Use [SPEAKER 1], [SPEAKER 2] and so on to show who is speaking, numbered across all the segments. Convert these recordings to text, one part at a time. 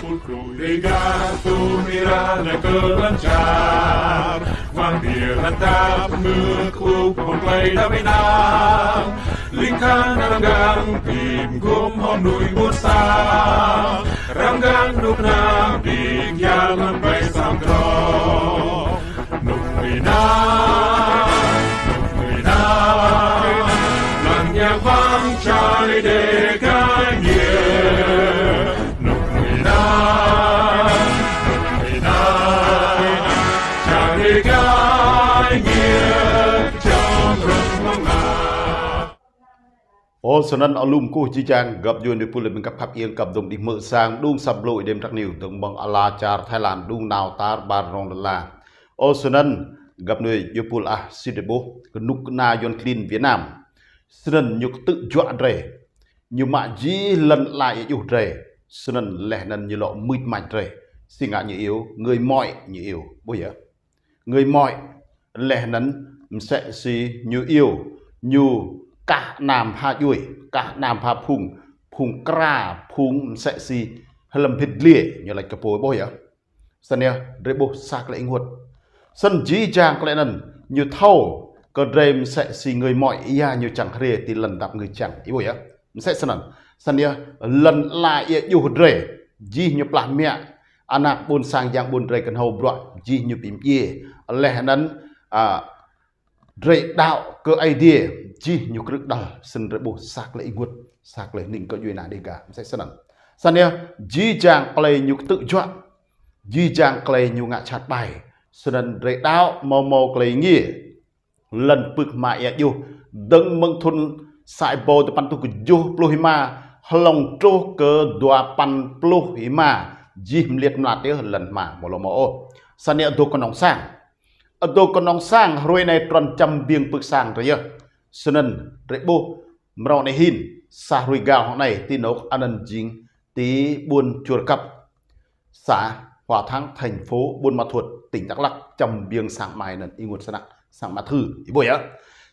[SPEAKER 1] Legatul Mirana Kelancar Wanneer het tafelmuur groep ontleed dat mijn naam Linkan Ranggang Pim Gum Honui Musa Ranggang Nukna Dik Yalan Bay Samdro Nukmina Nukmina Lang Yang Wang Chai
[SPEAKER 2] Dekai Nye All sanan alum ko chi chang gặp yun de pulim mình gặp hap yên gặp dong đi mơ sang dung sab lội đêm trắc niu dong bằng ala char, thái lan dung nào tar bar rong la. All sanan gặp nơi yu pul ah si de nuk na yon clean Việt Nam. Sân nhục tự dọa rề. Nhu mạ ji lần lại yu rề. sân lẻ nan như lọ mít mạnh rề. sinh ngạ như yêu người mọi như yêu Bố giờ. Người mọi lẻ nan sẽ si như yêu. Như cả nam ha duy cả nam ha phùng, phùng kra phùng sẽ si hlam thịt lie như là cái bối bối à sân nha rê bố sạc lại nguột sân dĩ dàng lại nần như thâu cơ rêm sẽ si người mọi ia như chẳng hề thì lần đạp người chẳng. Ý bối à sẽ sân nần sân nha lần lại yêu dù rê dĩ như plá mẹ. Anak bun sang giang bun rê cần hầu bọa dĩ như bìm yê. Lẽ nần à rê đạo cơ ai idea chi nhục rực đal sân rực bù, sạc lệ ngụt, sạc lệ nịnh có duyên nà đi cả, sẽ sân ẩn. Sân nè di chàng lệ nhục tự chọn di chàng lệ nhục ngạ chặt bài sân ẩn rệ đao, mò mò lệ nghĩa lần bực mạ ya dù đừng mừng thun sai bồ tự pan tu cứ dù plu hima lòng trô cơ đoa pan plu hima di liệt mạ tế lần mà mò lò mò ô. Sân nè đô con nóng sang. Đô con nóng sang rồi này tròn trăm biên bực sang rồi sơn rebo mrao ne hin sa rui gao hong này ti nok anan jing tí buôn chua cặp xã hòa thắng, thành phố buôn ma thuột, tỉnh đắk lắc trong biên sáng mai nền y nguồn sáng sáng mà thư, ý bồi á.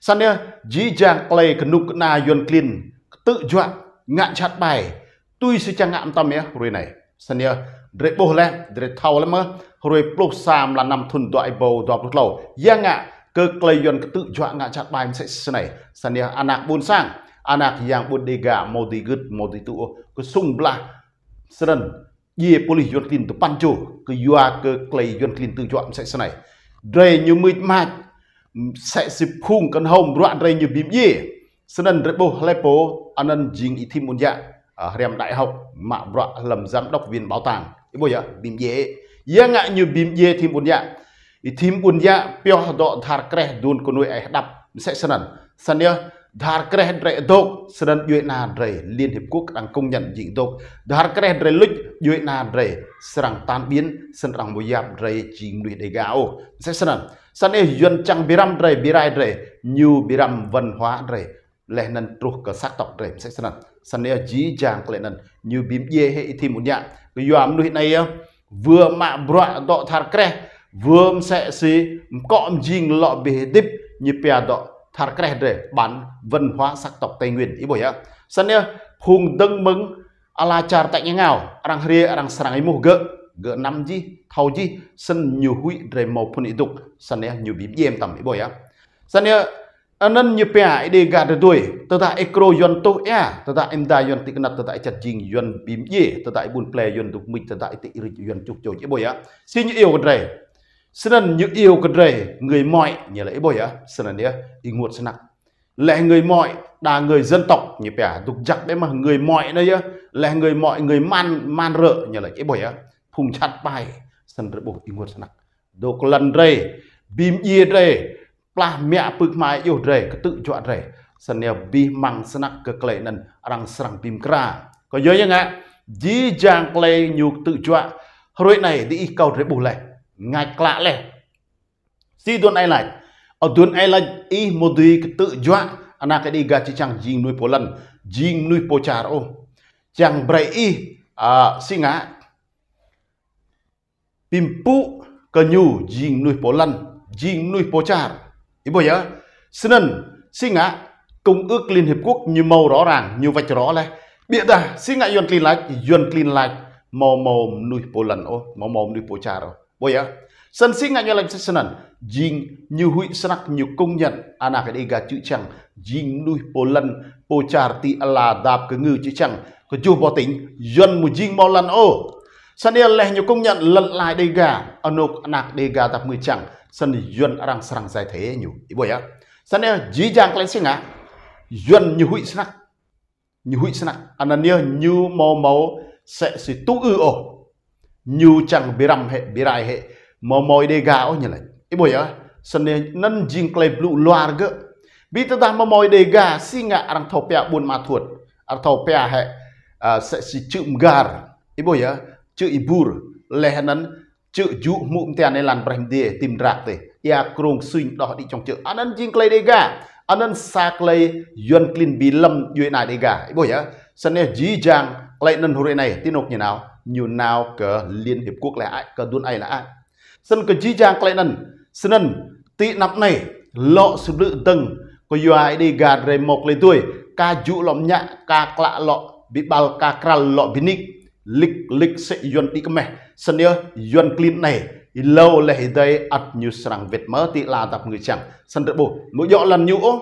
[SPEAKER 2] Sáng nha dĩ dàng play knu na yon clean tự dọa, ngạn chặt bài. Tuy sự trang ngạn tâm nhé rồi này. Sáng nha dre bồ lên dre thao lắm á. Rồi plô sam là năm thun đoại bầu đoạp lúc lâu giang ngạ cơ clay yon tự chọn ngạ chặt bài sẽ sẽ này. San này anak buôn sang. Anak yang buôn đề gà mau đi gứt mau đi tụ. Cứ sung bla. Seren ye poli yon clean tu pancho cứ yua cơ clay yon tin tự chọn sẽ sẽ này. Dre như mít mạch sẽ sip khung kan hồng ruan dre như bim ye. Senen bố, anh lepo anan jing itim mun dạ. Ở Hàm Đại học Mạ Bọa làm giám đốc viên bảo tàng. Cái bây giờ bìm dễ ia ngã như bìm dễ thì buồn dạ thì buồn dạ pio độ thar kre đun con nuôi ai đập sẽ sân sân nhớ thar kre dre độc sân duy na dre liên hiệp quốc đang công nhận dị độc. Thar kre dre lịch duy na dre sẵn tan biến sân rằng bồi giáp dre chỉ nuôi để gạo. Sẽ sân sân nhớ duyên chẳng biram dre birai dre như biram văn hóa dre lẽ nên trục cái sắc tộc dre sẽ sân sân nhớ dí chàng lẽ nên như bìm dễ hệ thì một dạ cái doam nuôi này vừa mạ bọa đọ thar kre vừa sẽ si cọm jing lọ bề đip như pia đọ. Thar kre để bán văn hóa sắc tộc tây nguyên, ý bồi á. Sân nha hùng đâng mừng ala char tại nhà ngào arang ria arang sarang mù gỡ gỡ năm gì thâu gì sân nhiều hụi để màu phân ý tục. Sân nha nhiều bìm yếm tầm, ý bồi á. Sân nhá anan như pia ide ga đuổi doi tại ekro yon tô e tớ tại em emda yon tiknat tại chặt jing yon bim ye tại bun play yon duk mit tata iti iri yon chục chok ye boya si xin yêu cái Sedan những yêu cần rể người mọi như lễ bồi á Sedan đĩa y nguột sẽ nặng. Lẽ người mọi đa người dân tộc như bẻ tục giặc đấy mà, người mọi đây á. Lẽ người mọi, người man man rợ như lễ bồi á. Phùng chặt bài sân rỡ bổ y nguột sẽ nặng. Đồ lần rể bìm yê rể là mẹ bực mai yêu rể tự chọn rể Sedan nhà bi măng sẽ nặng cơ lệ nên răng sẵn bìm kra có nhớ nhá ngạ dì dàng lệ nhục tự chọn rồi này, đi cầu rể bù lệ ngay cả lệ si tuần ai lại ở tuần ai lại y một đi tự dọa à, anak cái đi gà chỉ chẳng jing nuôi polan jing nuôi pochar ô chẳng bray y à si ngã. Pimpu kenyu jing nuôi polan jing nuôi pochar ibu ya senen si ngã, công ước liên hiệp quốc như màu rõ ràng, như vạch rõ này bịa ta si ngã yon clean lại yon clean lại màu màu nuôi polan ô, màu màu nuôi pochar ô Boya. sân sinh ngại làm sẽ sân jing như hui sanak như công nhận anak cái ga chữ chẳng jing nuôi polan pochar ti ala đạp cái ngư chữ chẳng có chú bỏ tính dân mù jing mau lần ô. Sân yêu leh như công nhận lần lại đây ga anok anak đây gà đạp mươi chẳng sân dân răng sẵn giải thế nhu, bố ya sân yêu dì dàng lên sinh ngã. Dân như hui sanak như hui sanak anania như mau mau sẽ si tu ư ô nhu chẳng biram hệ birai hệ. Mau mau de ga ô như lại ý bồi á, sân này nân jing clay blue loa gỡ bi ta ta mau mau de gà si ngạ arang thau pia buôn ma thuột. À, arang thau pia hệ à, sẽ si chữ gar ý bồi á, chữ ibur leh nân chữ ju mụm tiền này lan brem de tim rạc te ya krong xuyên đó đi trong chữ. À, anan jing clay gà. Ga anan sa clay yuan clean bi lâm yuan nai de gà. Ý bồi á, sân này ji jang lại nâng hồi này tin ốc như nào? Nhiều nào cờ liên hiệp quốc là ai cờ đun ai là ai. Sân cờ chi trang lại nâng sân nâng tị nắp này lọ sự lự tầng. Có dù ai đi gạt rề mộc lấy tuổi ca dụ lọm nhạ ca klạ lọ bị bal ca kral lọ bị nick lịch lịch sẽ yuan đi mẹ. Sân nhớ yuan clean này lâu lệ đây ắt như sẵn việt mơ tị là tập người chẳng sân đợi bố mỗi dọ lần nhũ, ở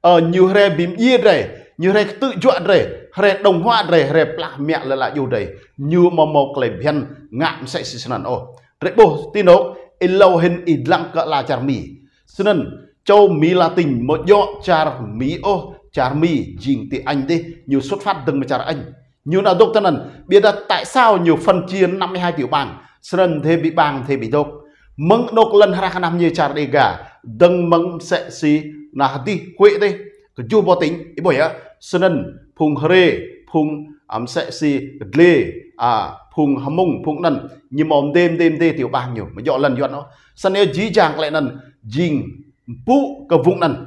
[SPEAKER 2] ờ nhiều rè bìm yê rè như rè tự dọa rè rè đồng hoa rè rè là mẹ là lại yêu đầy như mà một lệ biên ngạm sẽ xí sân ô. Rè bố, tin đâu? Lâu hình ít lặng cỡ là chả mì. Sân châu mì là tình một dọ chả mì ô, chả mì dình thì anh đi. Nhiều xuất phát đừng mà chả anh. Nhiều là đốc tân biết là tại sao nhiều phân chia 52 tiểu bang? Sân thế bị bang, thế bị đốc. Mừng đốc lần hai năm như chả đi gà, đừng mừng sẽ xí là đi quệ đi. Cái chú bó tính, ý bởi á. Sân phung hre phung am sẽ si gle à phung mông phung nần. Nhưng mà đêm đêm đêm tiểu bang nhiều, mà dọ lần dọn nó. Sân ấy dí chàng lại nần, dình pu cái vùng nần.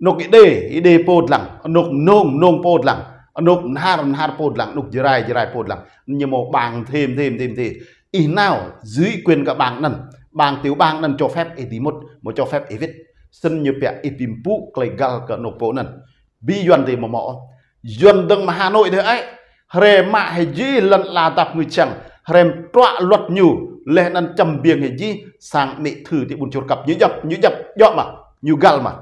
[SPEAKER 2] Nục cái đê đề đề pod lặng nục nông nông pod lặng nục har har pod lặng nục jirai jirai pod lặng nhưng mà bang thêm thêm thêm thêm. Ý nào dưới quyền cả bang nần? Bang tiểu bang nần cho phép ấy tí một một cho phép ấy viết. Sân như bẹ ý tìm pu clay gal cả nục bộ nần. Bi yuan thì mà mỏ dân đừng mà hà nội thế ấy. Rề mạ hay gì lần là tập người chẳng rèm tọa luật nhủ lẽ năn trầm biếng hay gì sang nị thử thì buồn chột cặp như dập như dập, dọ mà như gal mà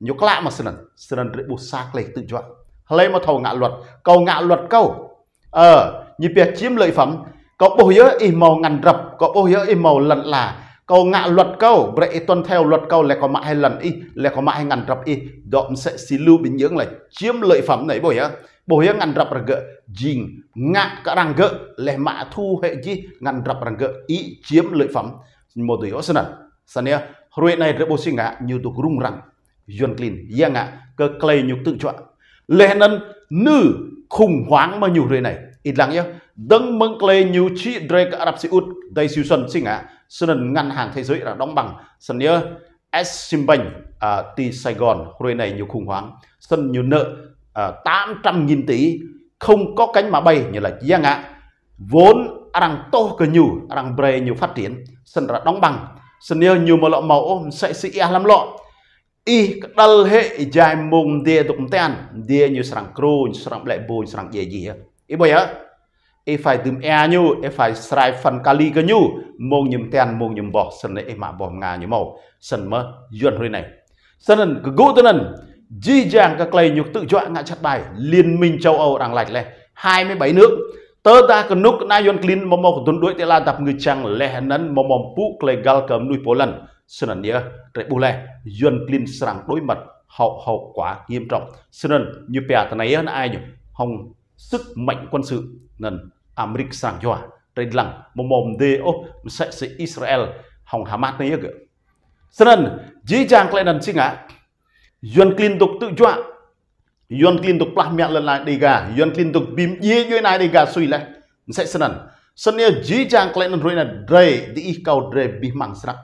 [SPEAKER 2] như lạ mà sân sân rễ bù sạc lệ tự chọn lấy mà thầu ngạ luật, cầu ngạ luật câu ờ như việc chiếm lợi phẩm, có bố nhớ y màu ngàn rập, có bố nhớ y màu lần là câu ngạ luật câu vậy tuân theo luật câu lại có mãi hai lần y, lại có mãi hai ngàn rập y. Độm sẽ xí lưu bình nhưỡng là chiếm lợi phẩm này bồi á. Bồi á ngàn rập là gỡ, dình ngạ cả răng gỡ, lại mạ thu hệ chi, ngàn rập răng gỡ, ý chiếm lợi phẩm. Một tuổi ớt sân sân nhá rồi này rất bố sinh ngạ như tục rung răng. Yuan clean ya ngạ cơ clay nhục tự chọn. Lệ nân nữ khủng hoảng mà nhiều rồi này. Ít lặng nhá. Đấng mừng clay nhiều chi Drake Arab Xê Út đây siêu xuân sinh ngạ sân ngân hàng thế giới là đóng bằng sân nhớ Eximbank à, tỷ Sài Gòn hồi này nhiều khủng hoảng. Sân nhiều nợ à, 800 nghìn tỷ không có cánh mà bay như là giá ngã, vốn à, đang to cơ nhiều à, đang bề nhiều phát triển. Sân là đóng bằng sân nhớ nhiều mà lọ màu sẽ sĩ e lắm lọ. I đal hệ dài mùng địa tụng tên địa như sarang kru sarang black boy sarang gì gì ý bây giờ e phải tìm e nhu e phải srai phần kali cái nhu. Mong nhầm tiền mong nhầm bỏ sân này e mà bỏ ngà như màu. Sân mơ, duyên hồi này. Sân cái gỗ tên di dàng các lầy nhục tự chọn ngã chặt bài. Liên minh châu âu đang lạch lên 27 nước. Tớ ta cần nút na yon clean mò mò tuần đuổi tê là tập người chàng lẻ nấn mò mò pu lệ gal cầm nuôi Poland sân này nhớ trẻ bù lệ yon clean sang đối mặt hậu hậu quả nghiêm trọng. Sân như bè này ai nhỉ? Hồng sức mạnh quân sự nên Amerik sang joa trên lăng mồm mồm de ô sẽ sẽ Israel hòng Hamas này cơ sân dễ dàng lại kle sinh singa yon clean tục tự joa yon clean tục plah miệng lần lại đi gà. Yon clean tục bim ye ye này đi gà suy lại. Sẽ senen senia ji jang kle rồi roina dre đi cầu dre bị mang srak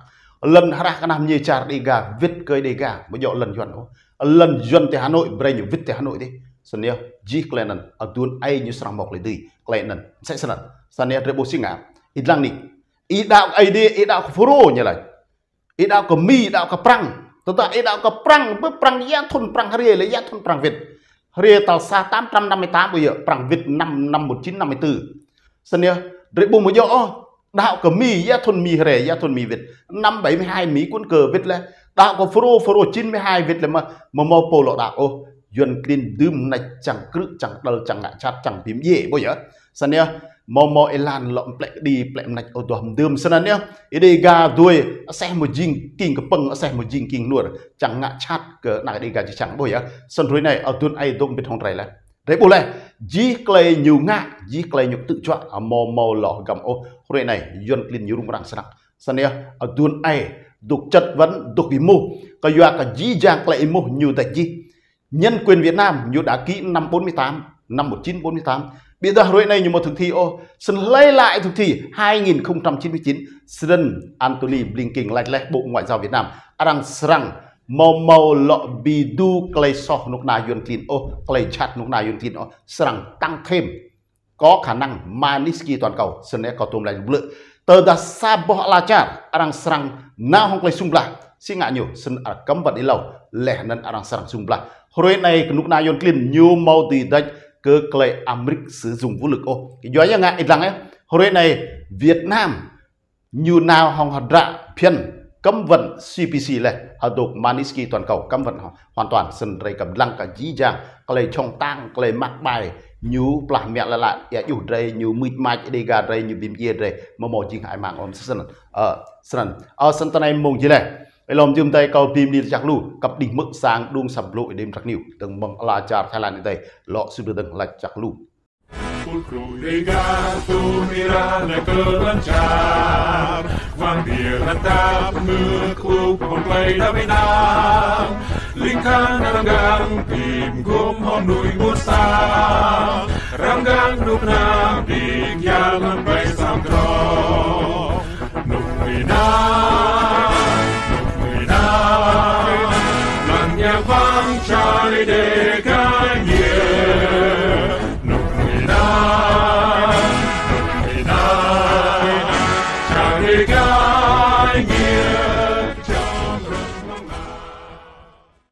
[SPEAKER 2] lần hara kana đi char vết cơi đi gà bây giờ lần yon lần yon tại Hà Nội bây giờ viết thì Hà Nội đi senia ji klenan adun ai nyu srang mok le di klenan sai sanan sania rebo singa idlang ni i đạo ai đi i đạo furo nya lai i đạo ko mi đạo ko prang. Tata i đạo ko prang bu prang ya thun prang harie le ya thun prang việt. Harie tal sa 858 bây giờ, prang việt năm năm 1954 sân rễ bùng một dọ đạo có mì ya thôn mì hề ya thôn mì việt. Năm bảy mươi hai mỹ quân cờ việt là đạo có phô phô chín mươi hai việt là mà mà mô pô lọ đạo. Ô duyên kinh đơm này chẳng cứ chẳng đờ chẳng ngạ chat chẳng phím dễ bao giờ sân mò mò elan lọ plek đi plek nạch ô tuam đơm sân nhá ide ga đuôi xe một jing kinh cái păng xe một jing kinh luôn chẳng ngạ chat cái này đi ga chỉ chẳng bao giờ sân rồi này ở tuần ai đông biết không trai là đấy bố lẽ dí clay nhiều ngạ, dí clay nhục tự chọn ở mò mò lọ gầm ô. Rồi này duyên kinh nhiều rung răng sẵn sân nhá ở tuần ai đục chất vấn đục cái mù cái doa cái dí giang clay mù nhiều tại dí nhân quyền Việt Nam, như đã ký năm 48 năm 1948 bây giờ rồi này như một thực thi, ô, xin lấy lại thực thi 2099 Siden Anthony Blinken lại lại Bộ Ngoại giao Việt Nam. Đang rằng màu màu lọ bị du clay so nục nà yun tin ô, clay chat nục nà yun tin ô serang tăng thêm. Có khả năng maniski toàn cầu xin có tôm lại lựa tờ đã sa bỏ la cha đang rằng na hong clay sung lại xin ngại nhiều xin ở à, cấm vật đi lâu, lẻ nên đang rằng sung lại hồi này lúc nào yon clean nhiều mau thì đây cơ clay Americ sử dụng vũ lực. Ô, cái gió như ngại rằng ấy. Hồi này, Việt Nam, như nào hong hạt rạ, phiên cấm vận CPC này. Ở đục maniski toàn cầu cấm vận hoàn toàn sân rây cầm lăng cả dĩ dàng cái này trong tăng cái này mắc bài, như là mẹ là lại ya yêu đây như mít mai đi gà đây như bìm kia đây mà mò chính hải mạng om sân ở sân ở sân tân này mong gì này? ពេលំយំតែកោពីមនីចាក់លូកັບឌីមឹកសាងឌួងសំលុអេដេមចាក់នីវទាំងប
[SPEAKER 1] ងអឡាចារថៃឡែននេះទេលោកស៊ុបដឹងឡាច់ចាក់លូ pulcru legato mira la colanchar van dir la tap mu khu pon play da vina linkan rangang pim gom hon nui bu sa rangang duk na dik ya